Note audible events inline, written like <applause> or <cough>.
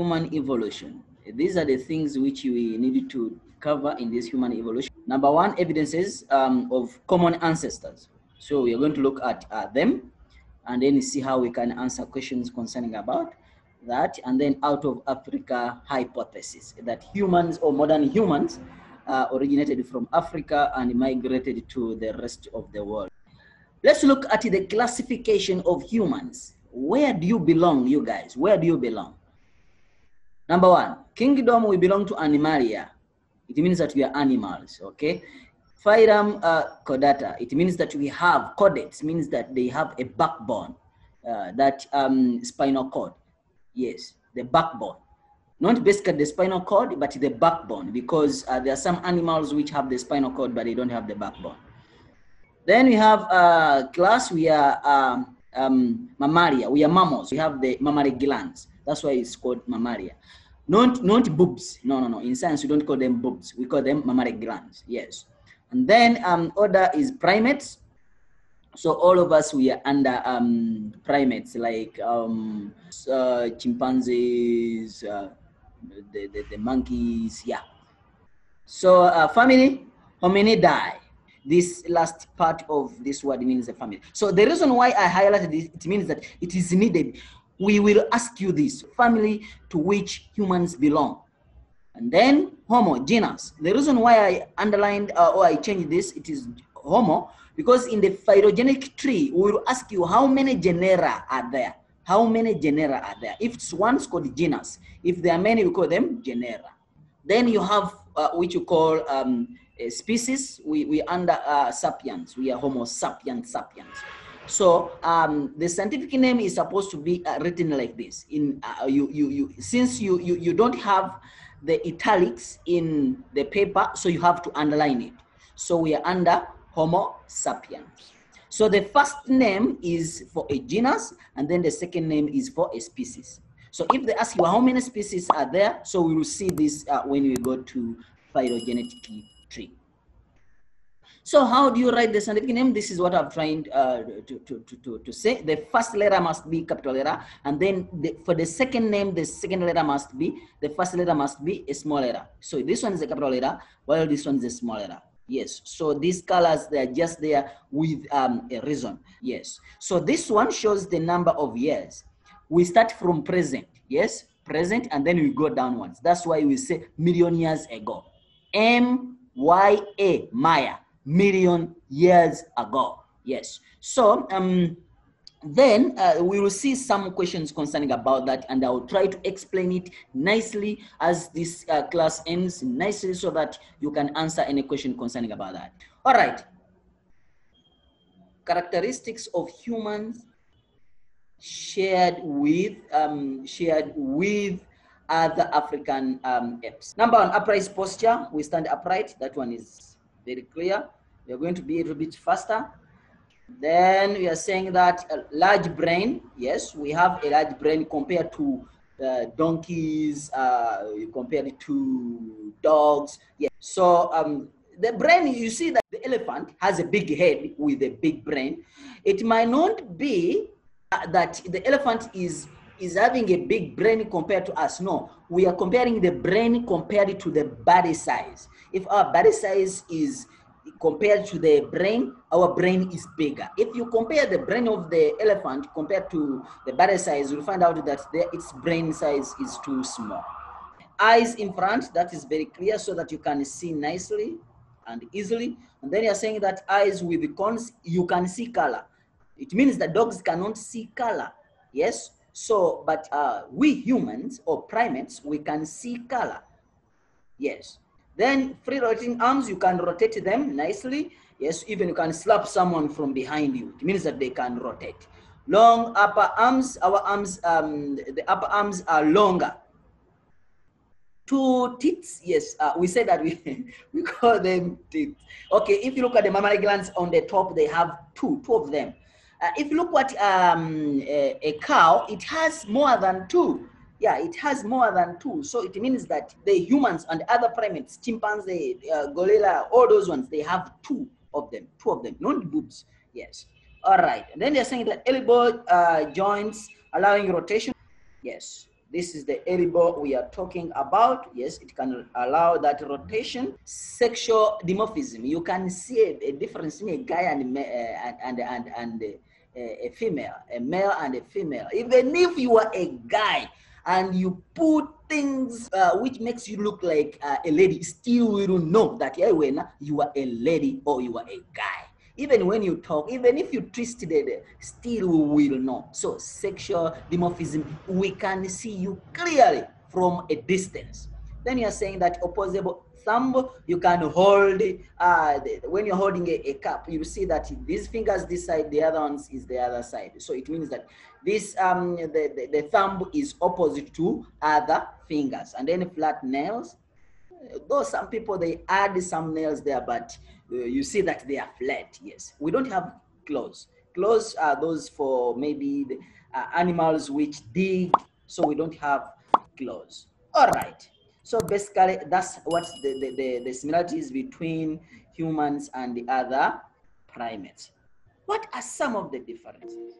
human evolution. These are the things which we need to cover in this human evolution. Number one, evidences um, of common ancestors. So we are going to look at uh, them and then see how we can answer questions concerning about that. And then out of Africa hypothesis that humans or modern humans uh, originated from Africa and migrated to the rest of the world. Let's look at the classification of humans. Where do you belong, you guys? Where do you belong? Number one, kingdom, we belong to Animalia. It means that we are animals, okay? Phylum uh, it means that we have, chordates means that they have a backbone, uh, that um, spinal cord. Yes, the backbone. Not basically the spinal cord, but the backbone, because uh, there are some animals which have the spinal cord, but they don't have the backbone. Then we have uh, class, we are um, um, mammalia, we are mammals, we have the mammary glands. That's why it's called mammalia. Not, not boobs, no, no, no. In science, we don't call them boobs, we call them mammary glands, yes. And then um, order is primates. So all of us, we are under um, primates like um, uh, chimpanzees, uh, the, the, the monkeys, yeah. So uh, family, hominidae. This last part of this word means a family. So the reason why I highlighted it means that it is needed. We will ask you this, family to which humans belong. And then homo, genus. The reason why I underlined uh, or I changed this, it is homo, because in the phylogenetic tree, we will ask you how many genera are there? How many genera are there? If it's one, it's called genus. If there are many, we call them genera. Then you have uh, which you call um, species. We, we under uh, sapiens. We are homo sapiens sapiens. So um, the scientific name is supposed to be uh, written like this. In uh, you, you, you, since you, you, you don't have the italics in the paper, so you have to underline it. So we are under Homo sapiens. So the first name is for a genus, and then the second name is for a species. So if they ask you how many species are there, so we will see this uh, when we go to phylogenetic tree. So how do you write the scientific name? This is what I'm trying uh, to, to, to, to, say. The first letter must be capital letter. And then the, for the second name, the second letter must be, the first letter must be a small letter. So this one is a capital letter, while this one is a small letter. Yes, so these colors, they're just there with um, a reason. Yes, so this one shows the number of years. We start from present, yes, present, and then we go downwards. That's why we say million years ago. M-Y-A, Maya million years ago. Yes. So um, then uh, we will see some questions concerning about that and I will try to explain it nicely as this uh, class ends nicely so that you can answer any question concerning about that. All right. Characteristics of humans shared with um, shared with other African um, apes. Number one, upright posture. We stand upright. That one is very clear. We are going to be a little bit faster. Then we are saying that a large brain, yes, we have a large brain compared to uh, donkeys, uh, compared to dogs. Yeah. So um, the brain, you see that the elephant has a big head with a big brain. It might not be that the elephant is is having a big brain compared to us. No, we are comparing the brain compared to the body size. If our body size is compared to the brain, our brain is bigger. If you compare the brain of the elephant compared to the body size, you'll find out that the, its brain size is too small. Eyes in front, that is very clear so that you can see nicely and easily. And then you're saying that eyes with the cones, you can see color. It means that dogs cannot see color. Yes? So, but uh, we humans or primates, we can see color. Yes. Then free rotating arms, you can rotate them nicely. Yes, even you can slap someone from behind you. It means that they can rotate. Long upper arms, our arms, um, the upper arms are longer. Two teats, yes, uh, we say that we, <laughs> we call them teats. Okay, if you look at the mammary glands on the top, they have two, two of them. Uh, if you look at um, a, a cow, it has more than two yeah, it has more than two. So it means that the humans and other primates, chimpanzee, uh, gorilla, all those ones, they have two of them, two of them, not boobs. Yes. All right. And then they're saying that elbow uh, joints allowing rotation. Yes. This is the elbow we are talking about. Yes, it can allow that rotation. Sexual dimorphism. You can see a, a difference in a guy and, uh, and, and, and, and a, female, a male and a female. Even if you are a guy and you put things uh, which makes you look like uh, a lady, still we don't know that yeah, when you are a lady or you are a guy. Even when you talk, even if you twisted it, still we will know. So sexual dimorphism, we can see you clearly from a distance. Then you're saying that opposable thumb you can hold uh, the, when you're holding a, a, cup you see that these fingers this side the other ones is the other side. So it means that this um the, the, the thumb is opposite to other fingers. And then flat nails though some people they add some nails there but uh, you see that they are flat yes. We don't have claws. Claws are those for maybe the, uh, animals which dig so we don't have claws. All right so basically, that's what the, the, the, the similarities between humans and the other primates. What are some of the differences?